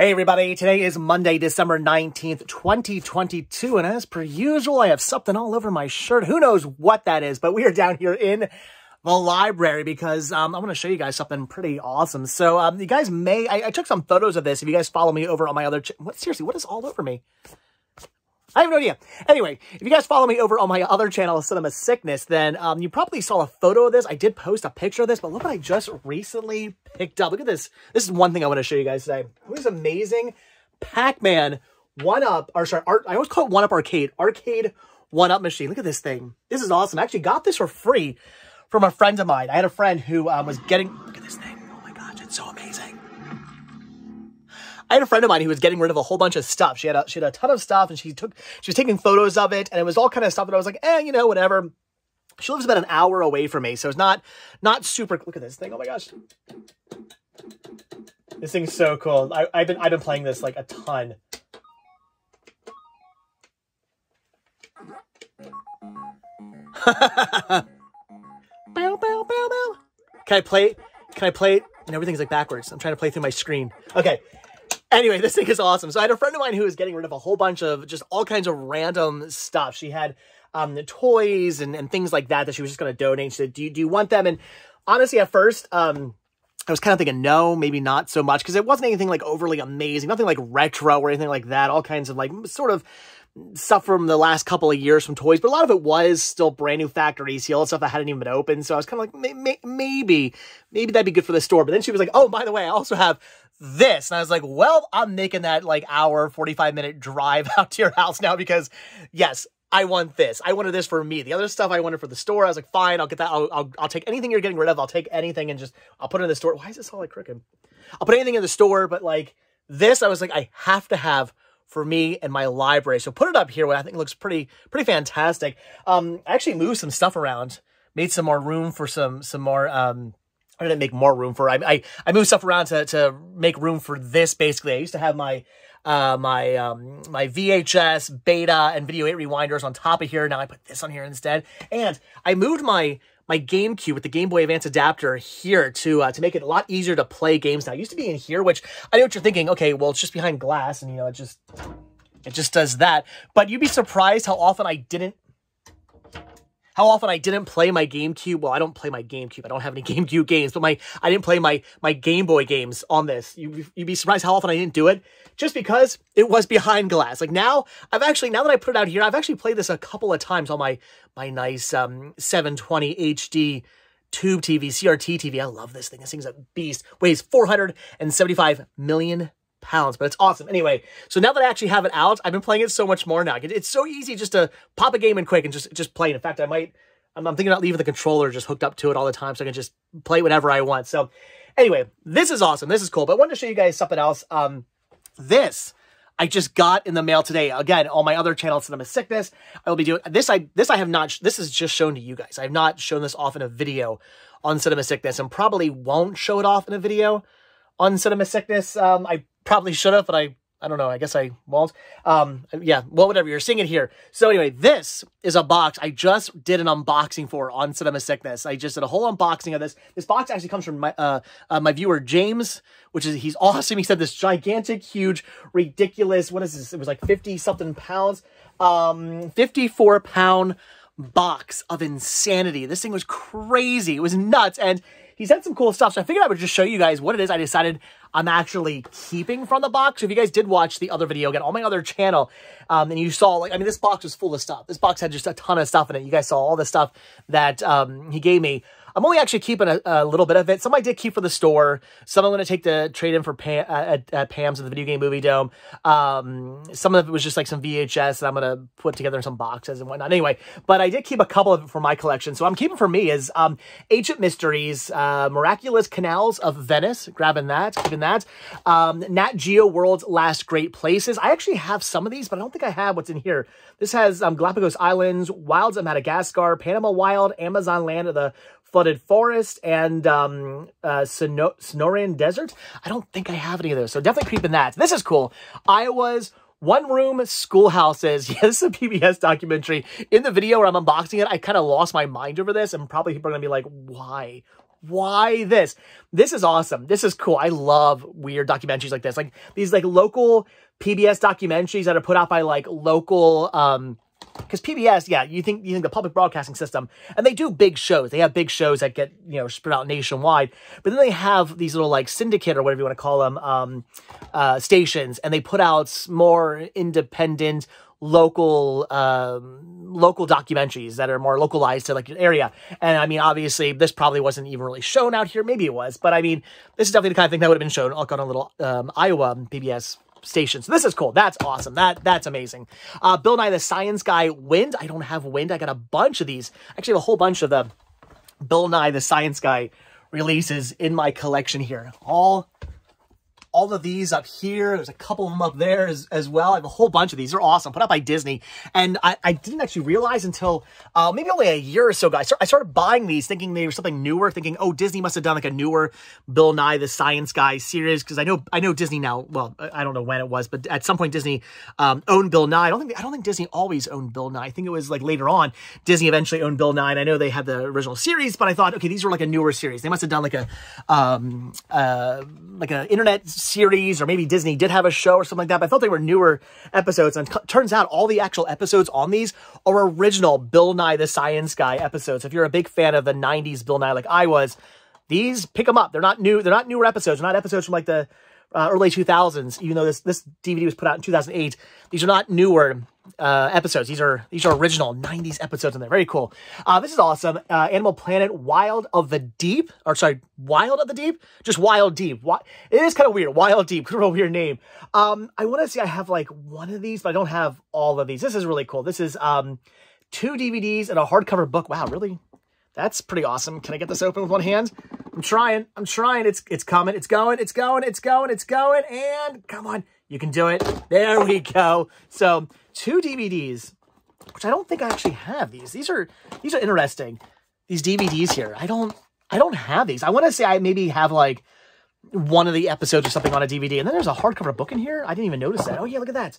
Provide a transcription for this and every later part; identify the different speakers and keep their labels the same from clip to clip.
Speaker 1: Hey everybody, today is Monday, December 19th, 2022, and as per usual, I have something all over my shirt. Who knows what that is, but we are down here in the library because um, I'm going to show you guys something pretty awesome. So um, you guys may, I, I, took some photos of this. If you guys follow me over on my other, what seriously, what is all over me? I have no idea. Anyway, if you guys follow me over on my other channel, Cinema Sickness, then um, you probably saw a photo of this. I did post a picture of this, but look what I just recently picked up. Look at this. This is one thing I want to show you guys today. This amazing Pac-Man 1-Up, or sorry, art, I always call it 1-Up Arcade. Arcade 1-Up machine. Look at this thing. This is awesome. I actually got this for free from a friend of mine. I had a friend who um, was getting... Look at this thing. I had a friend of mine who was getting rid of a whole bunch of stuff. She had a, she had a ton of stuff and she took, she was taking photos of it and it was all kind of stuff that I was like, eh, you know, whatever. She lives about an hour away from me. So it's not, not super, look at this thing. Oh my gosh. This thing's so cool. I, I've been, I've been playing this like a ton. bow, bow, bow, bow. Can I play Can I play? And everything's like backwards. I'm trying to play through my screen. Okay. Anyway, this thing is awesome. So I had a friend of mine who was getting rid of a whole bunch of just all kinds of random stuff. She had um, toys and, and things like that that she was just going to donate. She said, do you, do you want them? And honestly, at first, um, I was kind of thinking, no, maybe not so much, because it wasn't anything like overly amazing, nothing like retro or anything like that. All kinds of like sort of stuff from the last couple of years from toys, but a lot of it was still brand new factory seal stuff that hadn't even been opened. So I was kind of like, may, may, maybe, maybe that'd be good for the store. But then she was like, oh, by the way, I also have this. And I was like, well, I'm making that like hour, 45 minute drive out to your house now because yes, I want this. I wanted this for me. The other stuff I wanted for the store. I was like, fine, I'll get that. I'll, I'll, I'll take anything you're getting rid of. I'll take anything and just, I'll put it in the store. Why is this all like crooked? I'll put anything in the store, but like this, I was like, I have to have for me and my library. So put it up here, what I think looks pretty, pretty fantastic. Um, I actually moved some stuff around, made some more room for some, some more, um, I didn't make more room for I I, I moved stuff around to to make room for this basically. I used to have my uh my um my VHS beta and video 8 rewinders on top of here. Now I put this on here instead. And I moved my my GameCube with the Game Boy Advance adapter here to uh, to make it a lot easier to play games now. It used to be in here, which I know what you're thinking. Okay, well, it's just behind glass, and you know, it just it just does that. But you'd be surprised how often I didn't how often I didn't play my GameCube. Well, I don't play my GameCube. I don't have any GameCube games, but my I didn't play my my Game Boy games on this. You you'd be surprised how often I didn't do it just because it was behind glass. Like now, I've actually now that I put it out here, I've actually played this a couple of times on my my nice um 720 HD tube TV, CRT TV. I love this thing. This thing's a beast. Weighs 475 million pounds, but it's awesome. Anyway, so now that I actually have it out, I've been playing it so much more now. It's so easy just to pop a game in quick and just, just play. In fact, I might, I'm, I'm thinking about leaving the controller just hooked up to it all the time so I can just play whatever I want. So anyway, this is awesome. This is cool, but I wanted to show you guys something else. Um, this I just got in the mail today. Again, on my other channel, Cinema Sickness, I will be doing this. I this I have not. This is just shown to you guys. I have not shown this off in a video on Cinema Sickness, and probably won't show it off in a video on Cinema Sickness. Um, I probably should have, but I I don't know. I guess I won't. Um, yeah, well, whatever. You're seeing it here. So anyway, this is a box I just did an unboxing for on Cinema Sickness. I just did a whole unboxing of this. This box actually comes from my uh, uh, my viewer James, which is he's awesome. He said this gigantic, huge, ridiculous. What is this? It was like fifty something pounds. Um, fifty four pound box of insanity. This thing was crazy. It was nuts and he's had some cool stuff. So I figured I would just show you guys what it is I decided I'm actually keeping from the box. So if you guys did watch the other video, again, on my other channel, um, and you saw, like, I mean, this box was full of stuff. This box had just a ton of stuff in it. You guys saw all the stuff that um, he gave me. I'm only actually keeping a, a, little bit of it. Some I did keep for the store. Some I'm going to take to trade in for Pam, uh, at, at, Pam's at the Video Game Movie Dome. Um, some of it was just like some VHS that I'm going to put together in some boxes and whatnot. Anyway, but I did keep a couple of it for my collection. So I'm keeping for me is um, Ancient Mysteries, uh, Miraculous Canals of Venice. Grabbing that, keeping that. Um, Nat Geo World's Last Great Places. I actually have some of these, but I don't think I have what's in here. This has um, Galapagos Islands, Wilds of Madagascar, Panama Wild, Amazon Land of the Flooded Forest, and um, uh, Sonoran Desert. I don't think I have any of those, so definitely creep in that. This is cool. Iowa's one-room schoolhouses. Yes, a PBS documentary. In the video where I'm unboxing it, I kind of lost my mind over this, and probably people are going to be like, why? why this? This is awesome. This is cool. I love weird documentaries like this. Like these like local PBS documentaries that are put out by like local um because PBS, yeah, you think you think the public broadcasting system, and they do big shows. They have big shows that get you know spread out nationwide, but then they have these little like syndicate or whatever you want to call them um, uh, stations, and they put out more independent local um, local documentaries that are more localized to like an area. And I mean, obviously, this probably wasn't even really shown out here. Maybe it was, but I mean, this is definitely the kind of thing that would have been shown like on a little um, Iowa PBS station. So this is cool. That's awesome. That That's amazing. Uh, Bill Nye the Science Guy Wind. I don't have Wind. I got a bunch of these. Actually, have a whole bunch of the Bill Nye the Science Guy releases in my collection here. All all of these up here. There's a couple of them up there as, as well. I have a whole bunch of these. They're awesome. Put out by Disney. And I, I didn't actually realize until uh, maybe only a year or so ago. I, start, I started buying these thinking they were something newer, thinking, oh, Disney must have done like a newer Bill Nye the Science Guy series. Because I know I know Disney now, well, I don't know when it was, but at some point Disney um, owned Bill Nye. I don't think I don't think Disney always owned Bill Nye. I think it was like later on Disney eventually owned Bill Nye. I know they had the original series, but I thought, okay, these were like a newer series. They must have done like a um, uh, like an internet series or maybe Disney did have a show or something like that, but I thought they were newer episodes. And turns out all the actual episodes on these are original Bill Nye the Science Guy episodes. If you're a big fan of the 90s Bill Nye like I was, these pick them up. They're not new. They're not newer episodes. They're not episodes from like the uh, early 2000s, even though this, this DVD was put out in 2008. These are not newer uh, episodes. These are these are original 90s episodes in there. Very cool. Uh, this is awesome. Uh, Animal Planet Wild of the Deep. Or sorry, Wild of the Deep? Just Wild Deep. It is kind of weird. Wild Deep. Real weird name. Um, I want to say I have like one of these, but I don't have all of these. This is really cool. This is um, two DVDs and a hardcover book. Wow, really? That's pretty awesome. Can I get this open with one hand? I'm trying. I'm trying. It's it's coming. It's going. It's going. It's going. It's going. And come on. You can do it. There we go. So two DVDs, which I don't think I actually have these. These are these are interesting. These DVDs here. I don't I don't have these. I want to say I maybe have like one of the episodes or something on a DVD. And then there's a hardcover book in here. I didn't even notice that. Oh yeah, look at that.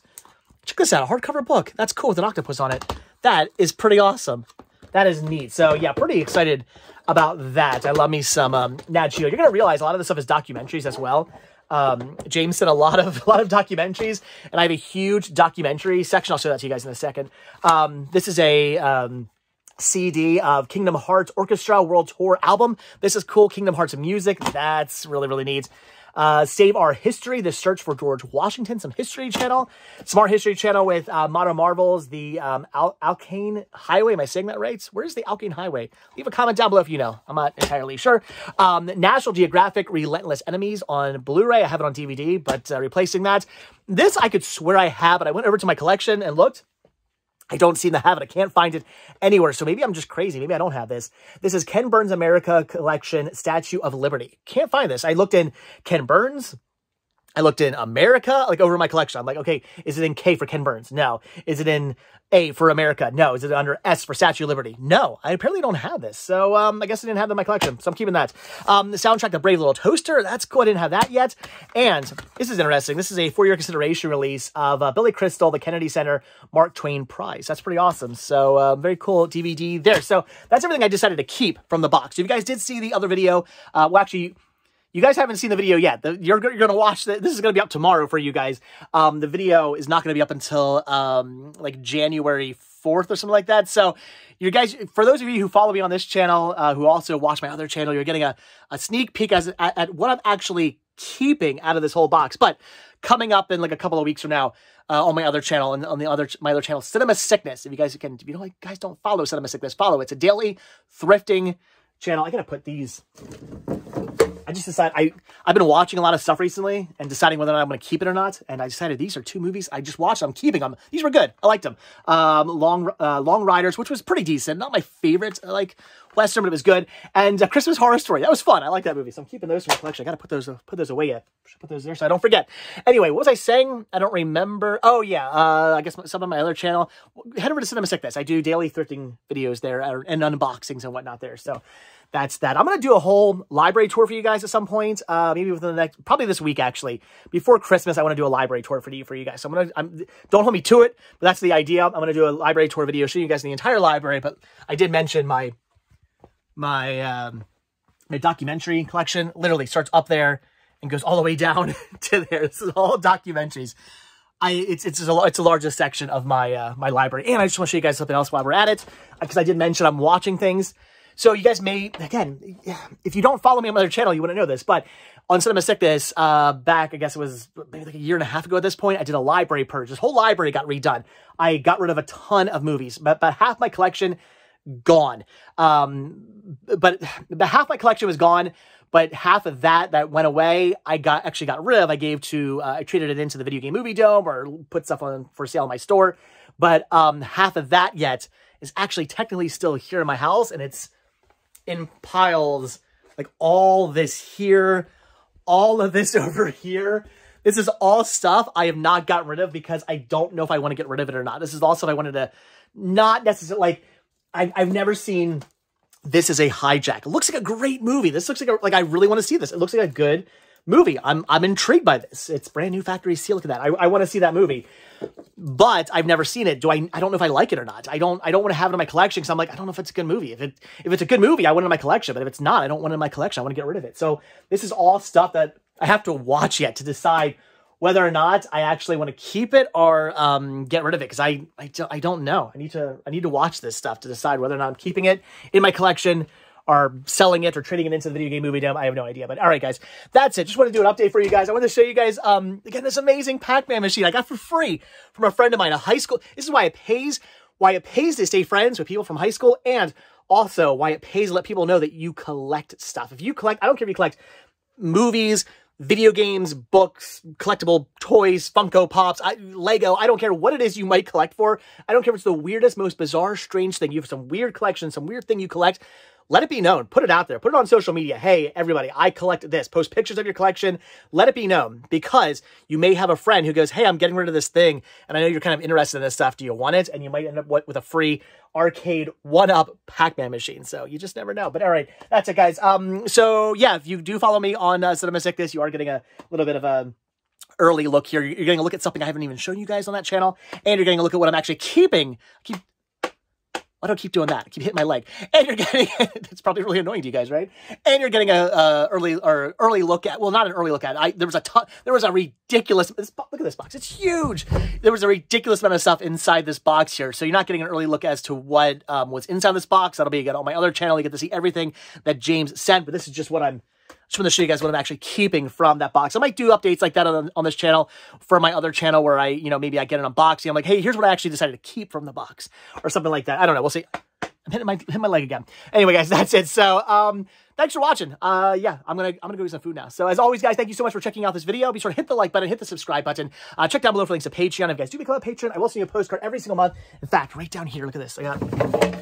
Speaker 1: Check this out. A hardcover book. That's cool with an octopus on it. That is pretty awesome. That is neat. So yeah, pretty excited about that. I love me some um, Nat Geo. You're gonna realize a lot of this stuff is documentaries as well. Um, James did a lot of a lot of documentaries, and I have a huge documentary section. I'll show that to you guys in a second. Um, this is a um, CD of Kingdom Hearts Orchestra World Tour album. This is cool. Kingdom Hearts music. That's really really neat. Uh, Save Our History, the search for George Washington, some History Channel. Smart History Channel with uh, Modern Marvels, the um, Al Alcan Highway. Am I saying that right? Where's the Alcan Highway? Leave a comment down below if you know. I'm not entirely sure. Um, National Geographic Relentless Enemies on Blu-ray. I have it on DVD, but uh, replacing that. This I could swear I have, but I went over to my collection and looked. I don't seem to have it. I can't find it anywhere. So maybe I'm just crazy. Maybe I don't have this. This is Ken Burns America Collection Statue of Liberty. Can't find this. I looked in Ken Burns. I looked in America, like over my collection. I'm like, okay, is it in K for Ken Burns? No. Is it in A for America? No. Is it under S for Statue of Liberty? No. I apparently don't have this. So um, I guess I didn't have that in my collection. So I'm keeping that. Um, the soundtrack, The Brave Little Toaster. That's cool. I didn't have that yet. And this is interesting. This is a four-year consideration release of uh, Billy Crystal, the Kennedy Center Mark Twain Prize. That's pretty awesome. So uh, very cool DVD there. So that's everything I decided to keep from the box. If you guys did see the other video, uh, well, actually, you guys haven't seen the video yet. The, you're, you're going to watch the, this is going to be up tomorrow for you guys. Um, the video is not going to be up until um, like January 4th or something like that. So you guys, for those of you who follow me on this channel, uh, who also watch my other channel, you're getting a, a sneak peek as at, at, what I'm actually keeping out of this whole box. But coming up in like a couple of weeks from now uh, on my other channel and on the other my other channel, Cinema Sickness. If you guys can, if you know, like guys don't follow Cinema Sickness, follow. It's a daily thrifting channel. I gotta put these I just decided I I've been watching a lot of stuff recently and deciding whether or not I'm going to keep it or not. And I decided these are two movies I just watched. I'm keeping them. These were good. I liked them. Um, Long uh, Long Riders, which was pretty decent. Not my favorite like western, but it was good. And uh, Christmas Horror Story. That was fun. I like that movie. So I'm keeping those in my collection. I got to put those uh, put those away yet. Put those there so I don't forget. Anyway, what was I saying? I don't remember. Oh yeah, uh, I guess some of my other channel. Head over to Cinema Sickness. I do daily thrifting videos there and unboxings and whatnot there. So that's that. I'm going to do a whole library tour for you guys at some point, uh, maybe within the next, probably this week actually. Before Christmas, I want to do a library tour for you for you guys. So I'm going to, I'm, don't hold me to it, but that's the idea. I'm going to do a library tour video, showing you guys the entire library. But I did mention my, my, um, my documentary collection literally starts up there and goes all the way down to there. This is all documentaries. I it's it's a it's the largest section of my uh, my library, and I just want to show you guys something else while we're at it, because I did mention I'm watching things. So you guys may again, if you don't follow me on my other channel, you wouldn't know this, but on Cinema Sickness, uh, back I guess it was maybe like a year and a half ago at this point, I did a library purge. This whole library got redone. I got rid of a ton of movies, but but half my collection gone. Um, but the half my collection was gone but half of that that went away, I got actually got rid of. I gave to, uh, I traded it into the video game movie dome or put stuff on for sale in my store. But um, half of that yet is actually technically still here in my house, and it's in piles like all this here, all of this over here. This is all stuff I have not gotten rid of because I don't know if I want to get rid of it or not. This is all stuff I wanted to not necessarily like. I, I've never seen this is a hijack. It looks like a great movie. This looks like a, like I really want to see this. It looks like a good movie. I'm I'm intrigued by this. It's brand new factory seal. Look at that. I, I want to see that movie. But I've never seen it. Do I I don't know if I like it or not. I don't I don't want to have it in my collection because I'm like, I don't know if it's a good movie. If it if it's a good movie, I want it in my collection. But if it's not, I don't want it in my collection. I want to get rid of it. So this is all stuff that I have to watch yet to decide whether or not I actually want to keep it or um, get rid of it because I, I, don't, I don't know. I need to I need to watch this stuff to decide whether or not I'm keeping it in my collection or selling it or trading it into the video game movie dome. I have no idea. But all right, guys, that's it. Just want to do an update for you guys. I want to show you guys, um, again, this amazing Pac-Man machine I got for free from a friend of mine, a high school. This is why it pays, why it pays to stay friends with people from high school and also why it pays to let people know that you collect stuff. If you collect, I don't care if you collect movies, video games, books, collectible toys, Funko Pops, I, Lego. I don't care what it is you might collect for. I don't care if it's the weirdest, most bizarre, strange thing. You have some weird collection, some weird thing you collect. Let it be known. Put it out there. Put it on social media. Hey, everybody, I collect this. Post pictures of your collection. Let it be known because you may have a friend who goes, Hey, I'm getting rid of this thing. And I know you're kind of interested in this stuff. Do you want it? And you might end up with a free arcade one-up Pac-Man machine. So you just never know. But all right, that's it, guys. Um, so yeah, if you do follow me on uh, Cinema Sickness, you are getting a little bit of a early look here. You're getting a look at something I haven't even shown you guys on that channel, and you're getting a look at what I'm actually keeping. I keep why do I keep doing that? I keep hitting my leg. And you're getting, it's probably really annoying to you guys, right? And you're getting a, a early or early look at, well, not an early look at, I, there was a ton, there was a ridiculous, this, look at this box, it's huge. There was a ridiculous amount of stuff inside this box here. So you're not getting an early look as to what um, was inside this box. That'll be again on my other channel. You get to see everything that James sent, but this is just what I'm just want to show you guys what I'm actually keeping from that box. I might do updates like that on, on this channel for my other channel where I, you know, maybe I get an unboxing. I'm like, hey, here's what I actually decided to keep from the box or something like that. I don't know. We'll see. I'm hitting my hitting my leg again. Anyway, guys, that's it. So, um, thanks for watching. Uh, yeah, I'm gonna I'm gonna go get some food now. So, as always, guys, thank you so much for checking out this video. Be sure to hit the like button, hit the subscribe button. Uh, check down below for links to Patreon. If you guys do become a patron, I will send you a postcard every single month. In fact, right down here, look at this. I got.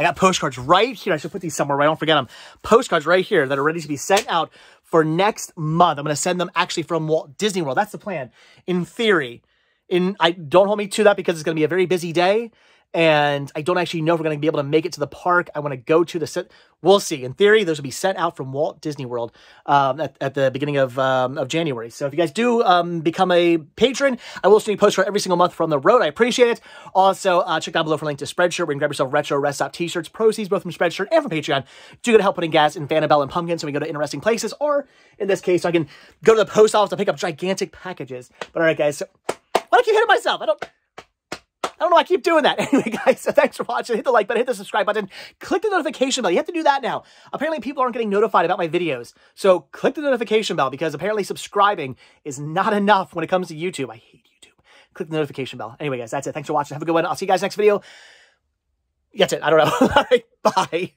Speaker 1: I got postcards right here. I should put these somewhere where I don't forget them. Postcards right here that are ready to be sent out for next month. I'm going to send them actually from Walt Disney World. That's the plan. In theory, in I don't hold me to that because it's going to be a very busy day and I don't actually know if we're going to be able to make it to the park. I want to go to the set. We'll see. In theory, those will be sent out from Walt Disney World um, at, at, the beginning of um, of January. So if you guys do um, become a patron, I will send you posts for every single month from the road. I appreciate it. Also, uh, check down below for a link to Spreadshirt where you can grab yourself retro rest stop t-shirts. Proceeds both from Spreadshirt and from Patreon do to help putting gas in Vanabelle and Pumpkin so we go to interesting places. Or in this case, I can go to the post office to pick up gigantic packages. But all right, guys. So, why do I keep hitting myself? I don't... I don't know. I keep doing that. Anyway, guys, so thanks for watching. Hit the like button, hit the subscribe button, click the notification bell. You have to do that now. Apparently, people aren't getting notified about my videos. So click the notification bell because apparently subscribing is not enough when it comes to YouTube. I hate YouTube. Click the notification bell. Anyway, guys, that's it. Thanks for watching. Have a good one. I'll see you guys next video. That's it. I don't know. Right. Bye.